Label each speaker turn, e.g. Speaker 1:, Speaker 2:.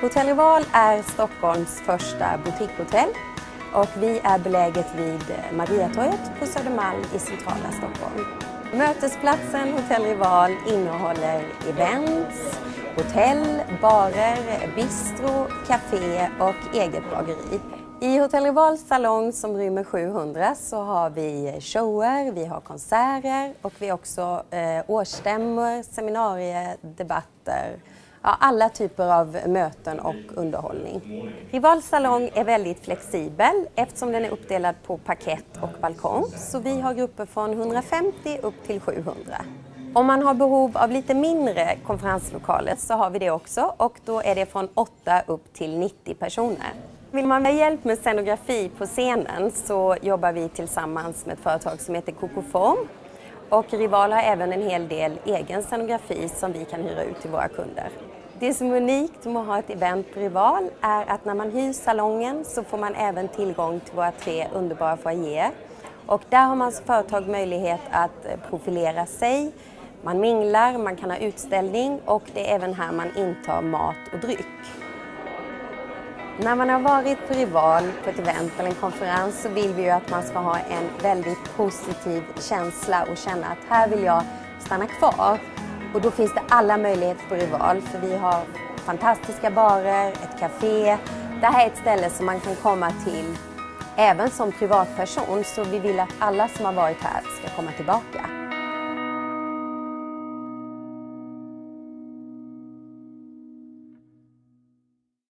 Speaker 1: Hotell Rival är Stockholms första boutiquehotell och vi är beläget vid eh, Mariatorget på Södermalm i centrala Stockholm. Mötesplatsen Hotell Rival innehåller events, hotell, barer, bistro, café och eget bageri. I Hotell Rivals salong som rymmer 700 så har vi eh, shower, vi har konserter och vi har också eh, årsstämmor, seminarier, debatter ja, alla typer av möten och underhållning. Rival salong är väldigt flexibel eftersom den är uppdelad på parkett och balkong. Så vi har grupper från 150 upp till 700. Om man har behov av lite mindre konferenslokaler så har vi det också och då är det från 8 upp till 90 personer. Vill man ha hjälp med scenografi på scenen så jobbar vi tillsammans med ett företag som heter Cocoform. Och Rival har även en hel del egen scenografi som vi kan hyra ut till våra kunder. Det som är unikt med att ha ett event på Rival är att när man hyr salongen så får man även tillgång till våra tre underbara foajéer. Och där har man som företag möjlighet att eh, profilera sig, man minglar, man kan ha utställning och det är även här man intar mat och dryck. När man har varit på Rival på ett event eller en konferens så vill vi ju att man ska ha en väldigt positiv känsla och känna att här vill jag stanna kvar. Och då finns det alla möjligheter på Rival för vi har fantastiska barer, ett café. Det här är ett ställe som man kan komma till även som privatperson så vi vill att alla som har varit här ska komma tillbaka.